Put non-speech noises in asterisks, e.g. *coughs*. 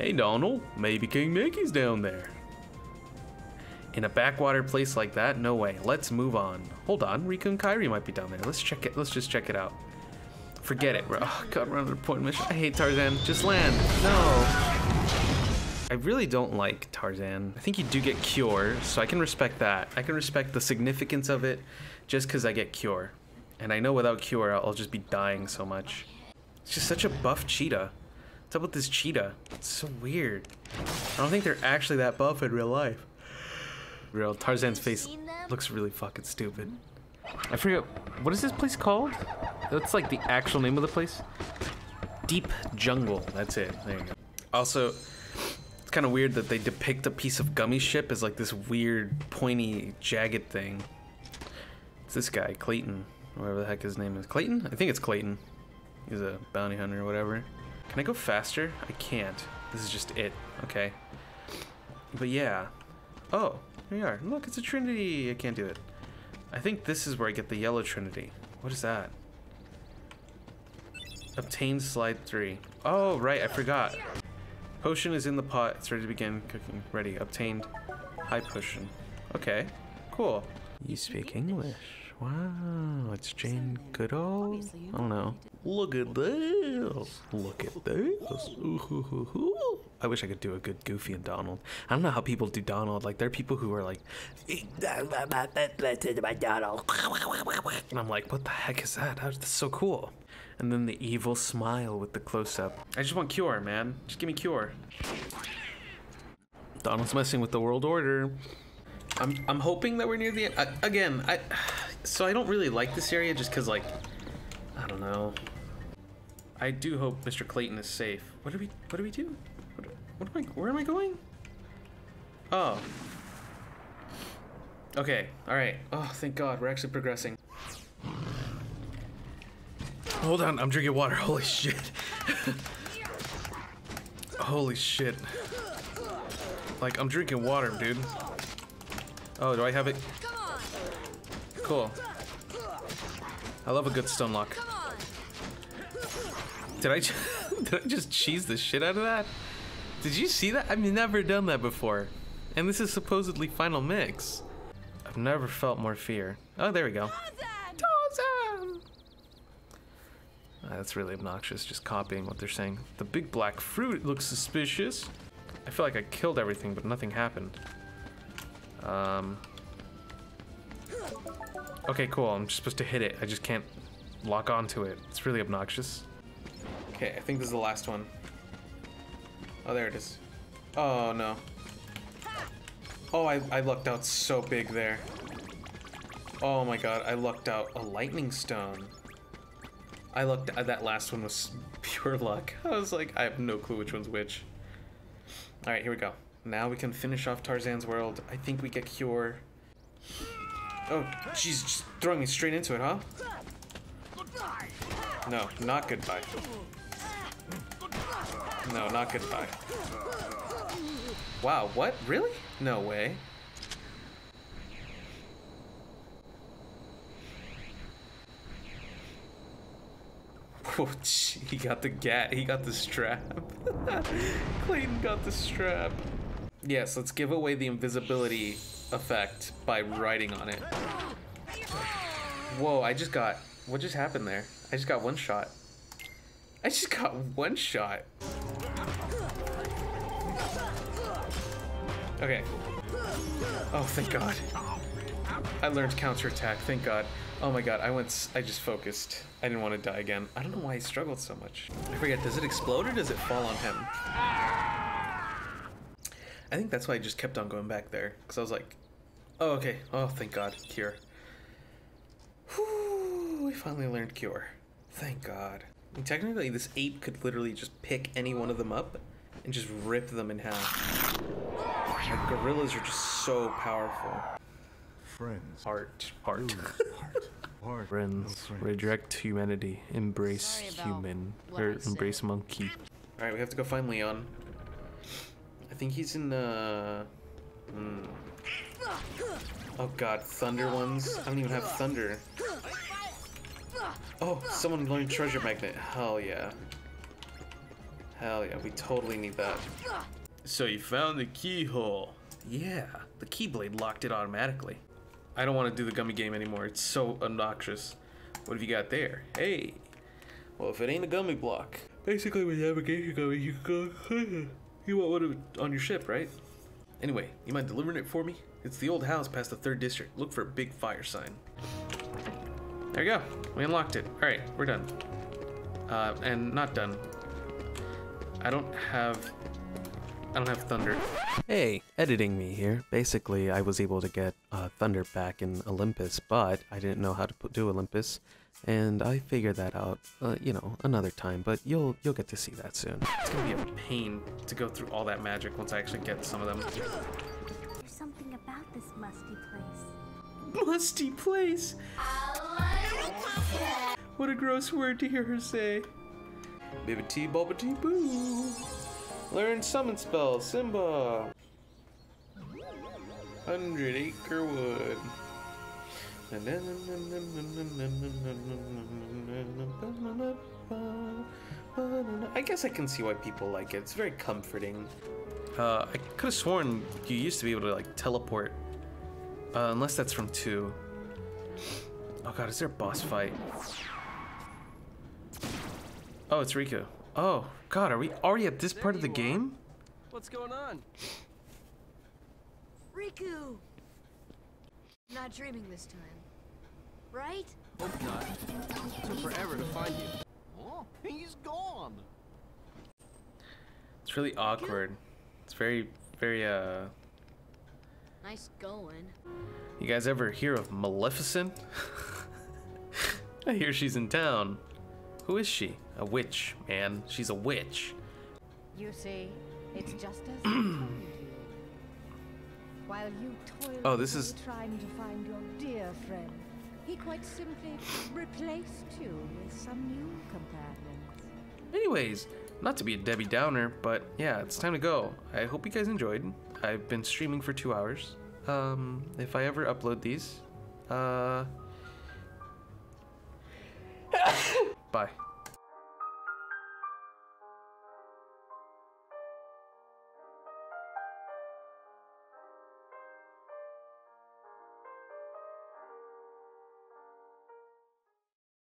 Hey Donald, maybe King Mickey's down there. In a backwater place like that? No way. Let's move on. Hold on, Riku and Kairi might be down there. Let's check it. Let's just check it out. Forget it, bro. Oh, God, we're point mission. I hate Tarzan. Just land. No. I really don't like Tarzan. I think you do get Cure, so I can respect that. I can respect the significance of it just because I get Cure. And I know without Cure, I'll just be dying so much. It's just such a buff cheetah. What's up with this cheetah? It's so weird. I don't think they're actually that buff in real life. Real Tarzan's face looks really fucking stupid. I forget, what is this place called? That's like the actual name of the place? Deep Jungle, that's it. There you go. Also, it's kind of weird that they depict a piece of gummy ship as like this weird, pointy, jagged thing. It's this guy, Clayton, whatever the heck his name is. Clayton? I think it's Clayton. He's a bounty hunter or whatever. Can I go faster? I can't. This is just it. Okay. But yeah. Oh, here we are. Look, it's a trinity. I can't do it. I think this is where I get the yellow trinity. What is that? Obtain slide three. Oh, right, I forgot. Potion is in the pot. It's ready to begin cooking. Ready. Obtained. High potion. Okay, cool. You speak English. Wow, it's Jane Goodall? I don't know. Look at this. Look at this. Ooh, hoo, hoo, hoo. I wish I could do a good Goofy and Donald. I don't know how people do Donald. Like, there are people who are like, and I'm like, what the heck is that? That's so cool. And then the evil smile with the close up. I just want Cure, man. Just give me Cure. Donald's messing with the world order. I'm, I'm hoping that we're near the end. I, again, I so I don't really like this area just because, like, I don't know. I do hope Mr. Clayton is safe. What do we, what do we do? What, what am I, where am I going? Oh. Okay, alright. Oh, thank God, we're actually progressing. Hold on, I'm drinking water. *laughs* Holy shit. *laughs* Holy shit. Like, I'm drinking water, dude. Oh, do I have it? Cool. I love a good stone lock. Did I, *laughs* did I just cheese the shit out of that? Did you see that? I've never done that before. And this is supposedly final mix. I've never felt more fear. Oh, there we go. Tarzan! Ah, that's really obnoxious, just copying what they're saying. The big black fruit looks suspicious. I feel like I killed everything, but nothing happened. Um, okay, cool. I'm just supposed to hit it. I just can't lock onto it. It's really obnoxious. Okay, I think this is the last one. Oh, there it is. Oh, no. Oh, I, I lucked out so big there. Oh my god, I lucked out a lightning stone. I looked at uh, that last one was *laughs* pure luck. *laughs* I was like, I have no clue which one's which. Alright, here we go. Now we can finish off Tarzan's world. I think we get Cure. Oh, she's just throwing me straight into it, huh? No, not goodbye. No, not goodbye. Wow, what? Really? No way. *laughs* Oh, gee, he got the gat. He got the strap. *laughs* Clayton got the strap. Yes, let's give away the invisibility effect by riding on it. Whoa, I just got... What just happened there? I just got one shot. I just got one shot. Okay. Oh, thank God. I learned counterattack, thank God. Oh my God, I went, I just focused. I didn't want to die again. I don't know why he struggled so much. I forget, does it explode or does it fall on him? I think that's why I just kept on going back there. Because I was like, oh, okay. Oh, thank God. Cure. Whew, we finally learned Cure. Thank God. I mean, technically, this ape could literally just pick any one of them up and just rip them in half. Like, gorillas are just so powerful. Friends. Heart. Heart. *laughs* Heart. Heart. Friends. friends. Reject humanity. Embrace human. Or embrace monkey. Alright, we have to go find Leon. I think he's in, uh... hmm. Oh god, thunder ones? I don't even have thunder. Oh, someone learned treasure magnet. Hell yeah. Hell yeah, we totally need that. So you found the keyhole. Yeah, the keyblade locked it automatically. I don't want to do the gummy game anymore. It's so obnoxious. What have you got there? Hey. Well, if it ain't a gummy block. Basically, when you have a navigation gummy, you can go. *laughs* *laughs* You want one on your ship, right? Anyway, you mind delivering it for me? It's the old house past the third district. Look for a big fire sign. There you go. We unlocked it. All right, we're done. Uh, and not done. I don't have. I don't have thunder. Hey, editing me here. Basically, I was able to get uh, thunder back in Olympus, but I didn't know how to do Olympus, and I figured that out. Uh, you know, another time. But you'll you'll get to see that soon. It's gonna be a pain to go through all that magic once I actually get some of them. There's something about this musty place. Musty place. What a gross word to hear her say. Bibbity bobbity boo. Learn summon spell, Simba. Hundred acre wood. I guess I can see why people like it. It's very comforting. Uh, I could have sworn you used to be able to like teleport. Uh, unless that's from two. Oh god, is there a boss fight? Oh, it's Riku. Oh god, are we already at this part of the you are. game? What's going on? Riku! Not dreaming this time. Right? Hope not. Took forever to find you. Oh, he's gone. It's really awkward. It's very, very, uh... Nice going. You guys ever hear of Maleficent? *laughs* I hear she's in town. Who is she? A witch, man. She's a witch. You see, it's just as I told you. While you toiled Oh, this is- trying to find your dear friend, he quite simply replaced you with some new companions. Anyways, not to be a Debbie Downer, but yeah, it's time to go. I hope you guys enjoyed. I've been streaming for two hours. Um, if I ever upload these, uh, *coughs* bye.